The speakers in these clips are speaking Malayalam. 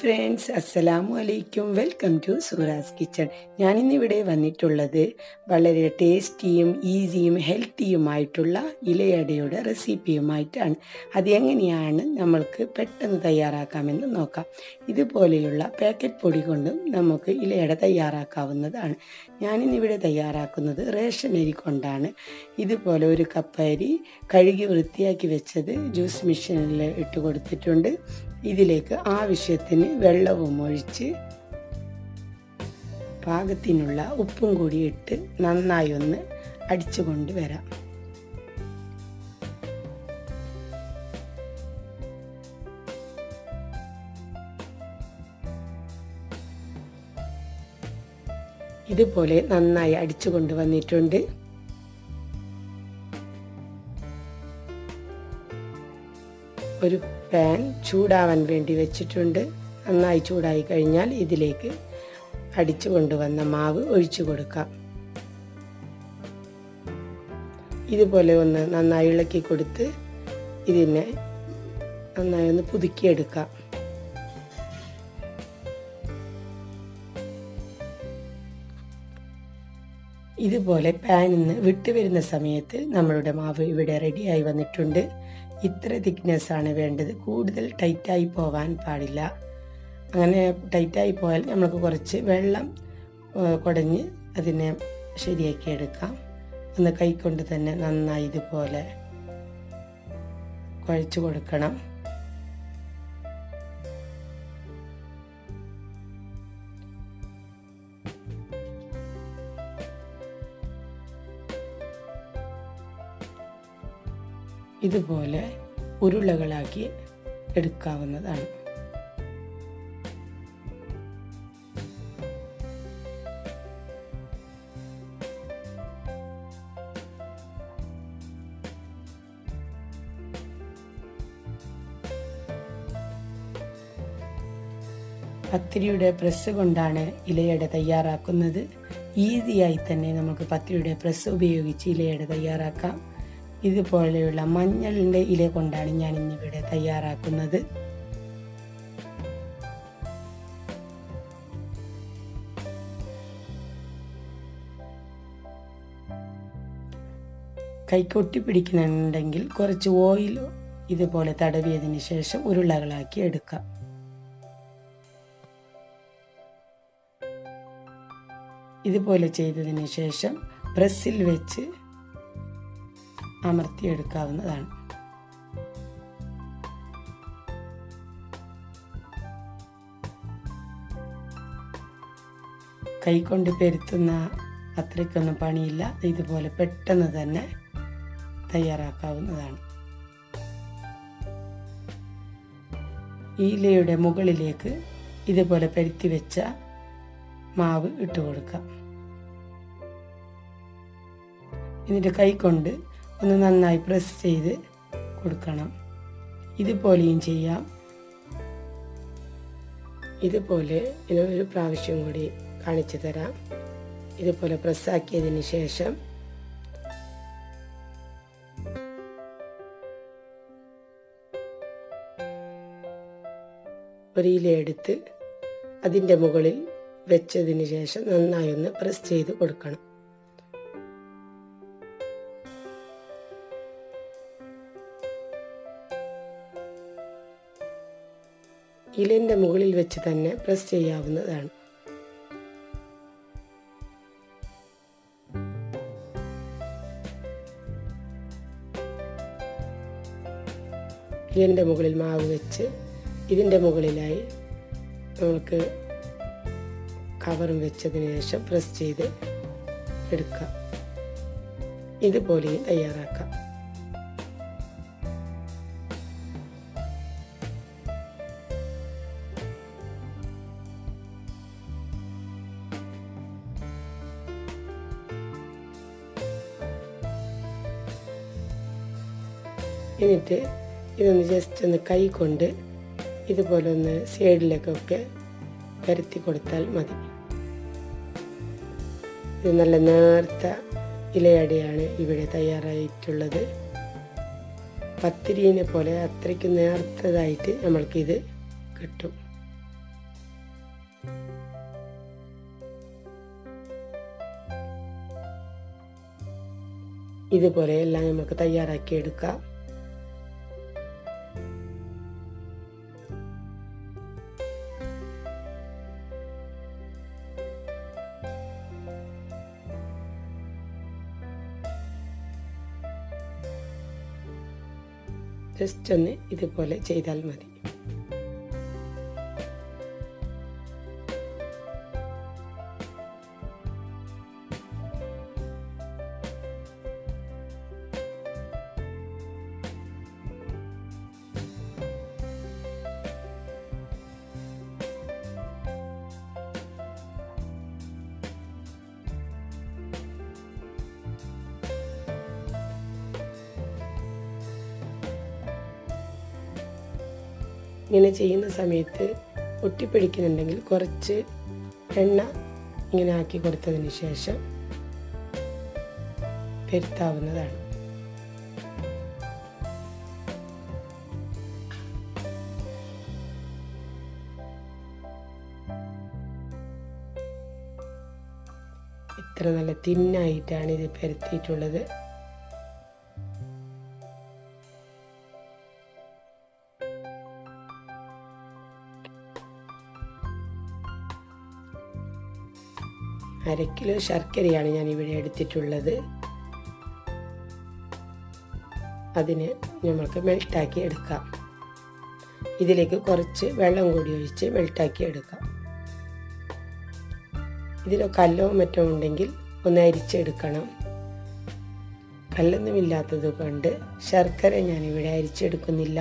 ഫ്രണ്ട്സ് അസ്സലാമു അലൈക്കും വെൽക്കം ടു സൂറാസ് കിച്ചൺ ഞാനിന്നിവിടെ വന്നിട്ടുള്ളത് വളരെ ടേസ്റ്റിയും ഈസിയും ഹെൽത്തിയുമായിട്ടുള്ള ഇലയടയുടെ റെസിപ്പിയുമായിട്ടാണ് അതെങ്ങനെയാണ് നമ്മൾക്ക് പെട്ടെന്ന് തയ്യാറാക്കാമെന്ന് നോക്കാം. ഇതുപോലെയുള്ള പാക്കറ്റ് പൊടി കൊണ്ടും നമുക്ക് ഇലയട തയ്യാറാക്കാവുന്നതാണ്. ഞാനിന്നിവിടെ തയ്യാറാക്കുന്നത് റേഷൻ അരി കൊണ്ടാണ്. ഇതുപോലെ ഒരു കപ്പ് അരി കഴുകി വൃത്തിയാക്കി വെച്ചത് ജ്യൂസ് മെഷീനിൽ ഇട്ട് കൊടുത്തിട്ടുണ്ട്. ഇതിലേക്ക് ആവശ്യത്തിന് വെള്ളവും ഒഴിച്ച് പാകത്തിനുള്ള ഉപ്പും കൂടി ഇട്ട് നന്നായി ഒന്ന് അടിച്ചു കൊണ്ടുവരാം ഇതുപോലെ നന്നായി അടിച്ചു കൊണ്ടുവന്നിട്ടുണ്ട് ഒരു പാൻ ചൂടാവാൻ വേണ്ടി വെച്ചിട്ടുണ്ട്. നന്നായി ചൂടായി കഴിഞ്ഞാൽ ഇതിലേക്ക് അടിച്ചു കൊണ്ടുവന്ന മാവ് ഒഴിച്ചു കൊടുക്കാം. ഇതുപോലെ ഒന്ന് നന്നായി ഇളക്കി കൊടുത്ത് ഇതിനെ നന്നായി ഒന്ന് പുതുക്കിയെടുക്കാം. ഇതുപോലെ പാനിൽ നിന്ന് വിട്ടുവരുന്ന സമയത്ത് നമ്മളുടെ മാവ് ഇവിടെ റെഡിയായി വന്നിട്ടുണ്ട്. ഇത്ര തിക്നെസ് ആണ് വേണ്ടത്. കൂടുതൽ ടൈറ്റായി പോകാൻ പാടില്ല. അങ്ങനെ ടൈറ്റായി പോയാൽ നമുക്ക് കുറച്ച് വെള്ളം കുടഞ്ഞ് അതിനെ ശരിയാക്കി എടുക്കാം. ഒന്ന് കൈക്കൊണ്ട് തന്നെ നന്നായി ഇതുപോലെ കുഴച്ച് കൊടുക്കണം. ഇതുപോലെ ഉരുളകളാക്കി എടുക്കാവുന്നതാണ്. പത്തിരിയുടെ പ്രസ് കൊണ്ടാണ് ഇലയട തയ്യാറാക്കുന്നത്. ഈസിയായി തന്നെ നമുക്ക് പത്തിരിയുടെ പ്രസ് ഉപയോഗിച്ച് ഇലയട തയ്യാറാക്കാം. ഇതുപോലെയുള്ള മഞ്ഞളിന്റെ ഇല കൊണ്ടാണ് ഞാൻ ഇന്നിവിടെ തയ്യാറാക്കുന്നത്. കൈക്കൊട്ടി പിടിക്കുന്നുണ്ടെങ്കിൽ കുറച്ച് ഓയിൽ ഇതുപോലെ തടവിയതിന് ശേഷം ഉരുളകളാക്കി എടുക്കാം. ഇതുപോലെ ചെയ്തതിന് ശേഷം പ്രസ്സിൽ വെച്ച് അമർത്തിയെടുക്കാവുന്നതാണ്. കൈകൊണ്ട് പെരുത്തുന്ന അത്രയ്ക്കൊന്നും പണിയില്ല. ഇതുപോലെ പെട്ടെന്ന് തന്നെ തയ്യാറാക്കാവുന്നതാണ്. ഈലയുടെ മുകളിലേക്ക് ഇതുപോലെ പരുത്തി വെച്ച മാവ് ഇട്ട് കൊടുക്കാം എന്നിട്ട് കൈകൊണ്ട് ഒന്ന് നന്നായി പ്രസ് ചെയ്ത് കൊടുക്കണം. ഇതുപോലെയും ചെയ്യാം. ഇതുപോലെ ഒരു പ്രാവശ്യം കൂടി കാണിച്ചു തരാം. ഇതുപോലെ പ്രസ്സാക്കിയതിന് ശേഷം ഒരു ഇല എടുത്ത് അതിന്റെ മുകളിൽ വെച്ചതിന് ശേഷം നന്നായി ഒന്ന് പ്രസ് ചെയ്ത് കൊടുക്കണം. ഇലന്റെ മുകളിൽ വെച്ച് തന്നെ പ്രസ് ചെയ്യാവുന്നതാണ്. ഇലന്റെ മുകളിൽ മാവ് വെച്ച് ഇതിന്റെ മുകളിലായി നമുക്ക് കവറും വെച്ചതിന് ശേഷം പ്രസ് ചെയ്ത് എടുക്കാം. ഇതുപോലെയും തയ്യാറാക്കാം. എന്നിട്ട് ഇതൊന്ന് ജസ്റ്റ് ഒന്ന് കൈ കൊണ്ട് ഇതുപോലെ ഒന്ന് സൈഡിലേക്കൊക്കെ പരത്തി കൊടുത്താൽ മതി. ഇത് നല്ല നേർത്ത ഇലയടയാണ് ഇവിടെ തയ്യാറായിട്ടുള്ളത്. പത്തിരീനെ പോലെ അത്രയ്ക്ക് നേർത്തതായിട്ട് നമ്മൾക്കിത് കിട്ടും. ഇതുപോലെ എല്ലാം നമുക്ക് തയ്യാറാക്കി എടുക്കാം ജസ്റ്റ് ഒന്ന് ഇതുപോലെ ചെയ്താൽ മതി. ഇങ്ങനെ ചെയ്യുന്ന സമയത്ത് ഒട്ടിപ്പിടിക്കുന്നുണ്ടെങ്കിൽ കുറച്ച് എണ്ണ ഇങ്ങനെ ആക്കി കൊടുത്തതിന് ശേഷം പെരുത്താവുന്നതാണ് ഇത്ര നല്ല തിന്നായിട്ടാണ് ഇത് പരത്തിയിട്ടുള്ളത്. അര കിലോ ശർക്കരയാണ് ഞാൻ ഇവിടെ എടുത്തിട്ടുള്ളത്. അതിന് നമുക്ക് മെൽട്ടാക്കി എടുക്കാം. ഇതിലേക്ക് കുറച്ച് വെള്ളം കൂടി ഒഴിച്ച് മെൽട്ടാക്കി എടുക്കാം. ഇതിലോ കല്ലോ മറ്റോ ഉണ്ടെങ്കിൽ ഒന്ന് അരിച്ചെടുക്കണം. കല്ലൊന്നുമില്ലാത്തത് കൊണ്ട് ശർക്കര ഞാനിവിടെ അരിച്ചെടുക്കുന്നില്ല.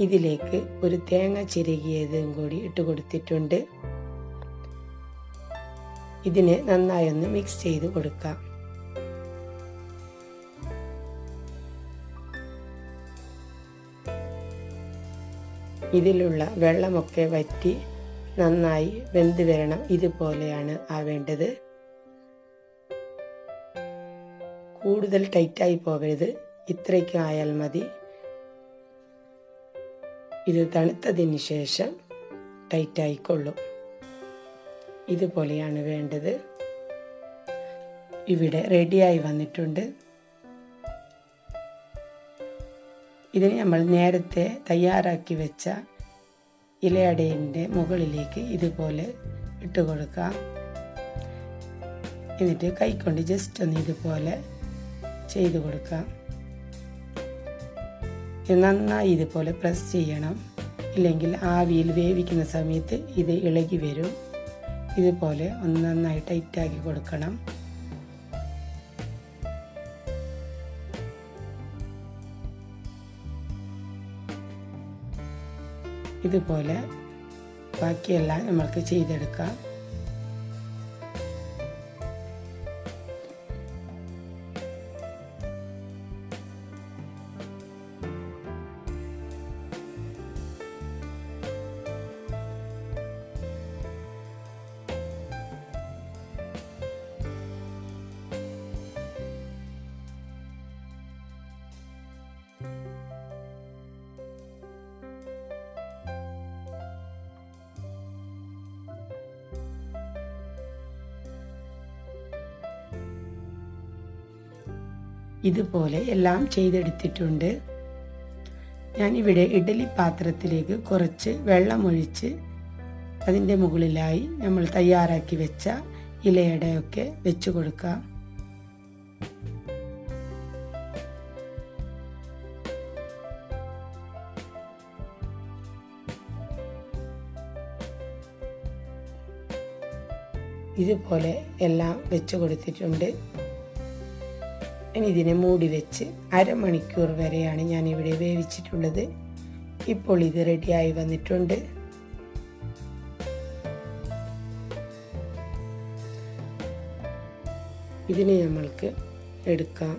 ഇതിലേക്ക് ഒരു തേങ്ങ ചിരകിയതും കൂടി ഇട്ട് കൊടുത്തിട്ടുണ്ട്. ഇതിനെ നന്നായി ഒന്ന് മിക്സ് ചെയ്ത് കൊടുക്കാം. ഇതിലുള്ള വെള്ളമൊക്കെ വറ്റി നന്നായി വെന്ത് വരണം. ഇതുപോലെയാണ് ആവേണ്ടത്. കൂടുതൽ ടൈറ്റായി പോകരുത്. ഇത്രയ്ക്ക് ആയാൽ മതി. ഇത് തണുത്തതിന് ശേഷം ടൈറ്റായിക്കൊള്ളും ഇതുപോലെയാണ് വേണ്ടത്. ഇവിടെ റെഡിയായി വന്നിട്ടുണ്ട്. ഇതിന് നമ്മൾ നേരത്തെ തയ്യാറാക്കി വെച്ച ഇലയടയിന്റെ മുകളിലേക്ക് ഇതുപോലെ ഇട്ട് കൊടുക്കാം. എന്നിട്ട് കൈക്കൊണ്ട് ജസ്റ്റ് ഒന്ന് ഇതുപോലെ ചെയ്തു കൊടുക്കാം. നന്നായി ഇതുപോലെ പ്രസ് ചെയ്യണം. ഇല്ലെങ്കിൽ ആവിയിൽ വേവിക്കുന്ന സമയത്ത് ഇത് ഇളകി വരും. ഇതുപോലെ ഒന്നൊന്നായി ടൈറ്റാക്കി കൊടുക്കണം. ഇതുപോലെ ബാക്കിയെല്ലാം നമ്മൾക്ക് ചെയ്തെടുക്കാം. ഇതുപോലെ എല്ലാം ചെയ്തെടുത്തിട്ടുണ്ട്. ഇവിടെ ഇഡലി പാത്രത്തിലേക്ക് കുറച്ച് വെള്ളമൊഴിച്ച് അതിന്റെ മുകളിലായി നമ്മൾ തയ്യാറാക്കി വെച്ച ഇലയടയൊക്കെ വെച്ചു കൊടുക്കാം. ഇതുപോലെ എല്ലാം വെച്ചു കൊടുത്തിട്ടുണ്ട്. ഇനി ഇതിനെ മൂടി വെച്ച് അരമണിക്കൂർ വരെയാണ് ഞാൻ ഇവിടെ വേവിച്ചിട്ടുള്ളത്. ഇപ്പോൾ ഇത് റെഡിയായി വന്നിട്ടുണ്ട്. ഇതിനെ നമ്മൾക്ക് എടുക്കാം.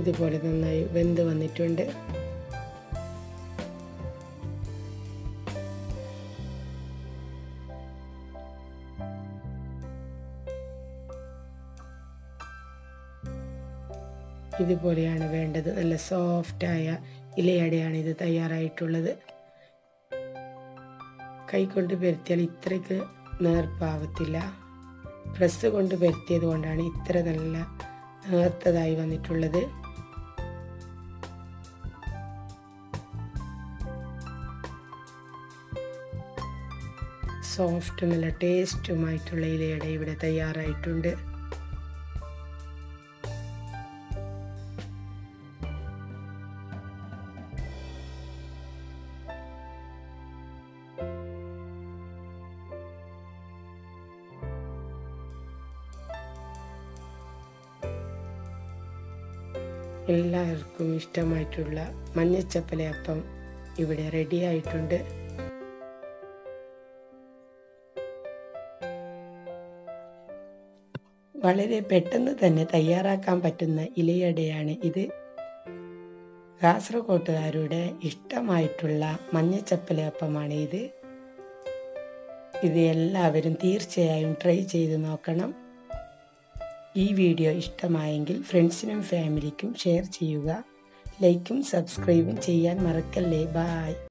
ഇതുപോലെ നന്നായി വെന്ത് വന്നിട്ടുണ്ട്. ഇതുപോലെയാണ് വേണ്ടത്. നല്ല സോഫ്റ്റായ ഇലയടയാണ് ഇത് തയ്യാറായിട്ടുള്ളത്. കൈകൊണ്ട് പരത്തിയാൽ ഇത്രയ്ക്ക് നേർപ്പാവത്തില്ല. പ്രസ് കൊണ്ട് പരത്തിയത് കൊണ്ടാണ് ഇത്ര നല്ല നേർത്തതായി വന്നിട്ടുള്ളത്. സോഫ്റ്റ് നല്ല ടേസ്റ്റുമായിട്ടുള്ള ഇലയട ഇവിടെ തയ്യാറായിട്ടുണ്ട്. എല്ലാവർക്കും ഇഷ്ടമായിട്ടുള്ള മഞ്ഞച്ചപ്പലയപ്പം ഇവിടെ റെഡി ആയിട്ടുണ്ട്. വളരെ പെട്ടെന്ന് തന്നെ തയ്യാറാക്കാൻ പറ്റുന്ന ഇലയടയാണ് ഇത്. കാസർഗോട്ടുകാരുടെ ഇഷ്ടമായിട്ടുള്ള മഞ്ഞച്ചപ്പലയപ്പമാണ് ഇത്. ഇത് എല്ലാവരും തീർച്ചയായും ട്രൈ ചെയ്ത് നോക്കണം. ഈ വീഡിയോ ഇഷ്ടമായെങ്കിൽ ഫ്രണ്ട്സിനും ഫാമിലിക്കും ഷെയർ ചെയ്യുക ലൈക്കും സബ്സ്ക്രൈബും ചെയ്യാൻ മറക്കല്ലേ. ബായ്.